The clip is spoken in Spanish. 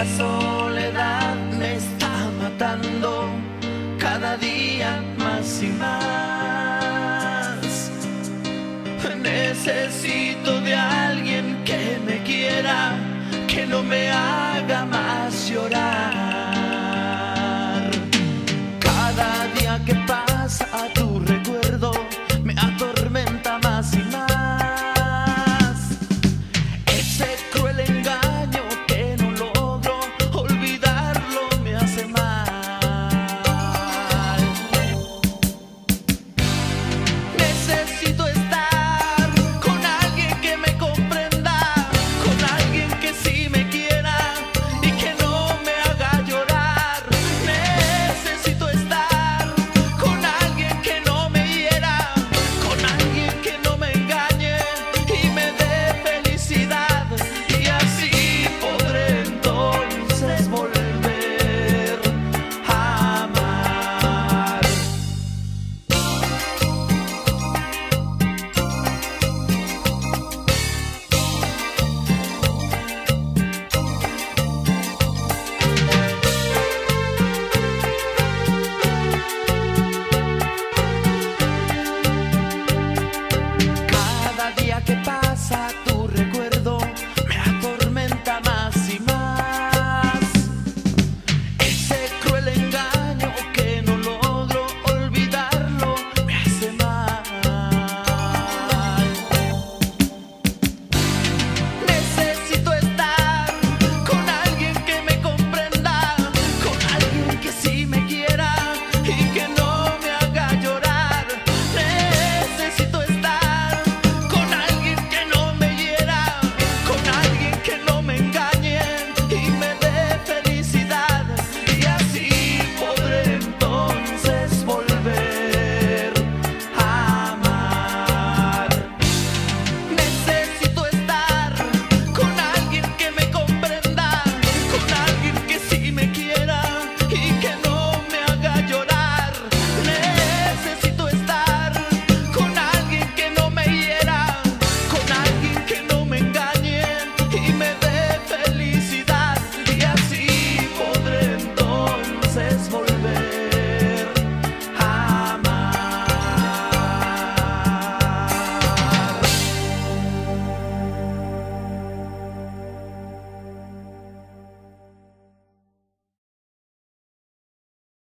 Esta soledad me está matando cada día más y más. Necesito de alguien que me quiera, que no me haga más llorar. Cada día que pasa a